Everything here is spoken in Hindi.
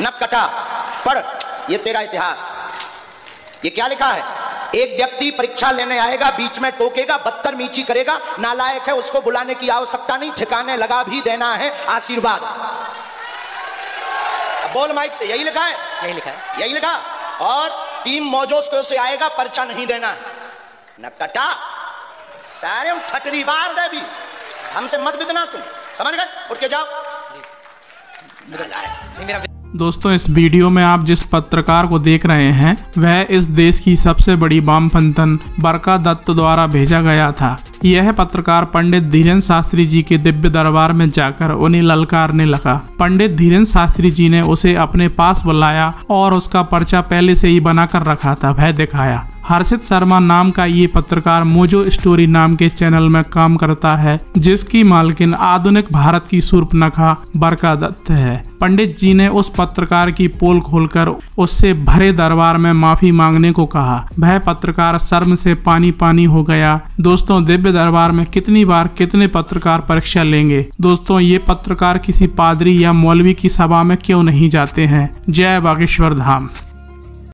नपकटा पढ़ ये तेरा इतिहास। ये क्या लिखा है? एक व्यक्ति परीक्षा लेने आएगा बीच में टोकेगा बदतमीजी करेगा नालायक है उसको बुलाने की आवश्यकता नहीं ठिकाने लगा भी देना है आशीर्वाद। बोल माइक से यही लिखा है? यही लिखा है। यही लिखा? और टीम मौजोस को से आएगा पर्चा नहीं देना। है नपकटा सारे ठटरी बार दे भी। हमसे मत बितना तुम समझ गए? उठ के जाओ। नालायक। नहीं मेरा दोस्तों, इस वीडियो में आप जिस पत्रकार को देख रहे हैं, वह इस देश की सबसे बड़ी वामपंथन बरका दत्त द्वारा भेजा गया था। यह पत्रकार पंडित धीरेन्द्र शास्त्री जी के दिव्य दरबार में जाकर उन्हें ललकारने लगा। पंडित धीरेन्द्र शास्त्री जी ने उसे अपने पास बुलाया और उसका पर्चा पहले से ही बनाकर रखा था वह दिखाया। हर्षित शर्मा नाम का ये पत्रकार मोजो स्टोरी नाम के चैनल में काम करता है, जिसकी मालकिन आधुनिक भारत की सूर्पनखा बरका दत्त है। पंडित जी ने उस पत्रकार की पोल खोलकर उससे भरे दरबार में माफ़ी मांगने को कहा। वह पत्रकार शर्म से पानी पानी हो गया। दोस्तों, दिव्य दरबार में कितनी बार कितने पत्रकार परीक्षा लेंगे? दोस्तों, ये पत्रकार किसी पादरी या मौलवी की सभा में क्यों नहीं जाते हैं? जय बागेश्वर धाम।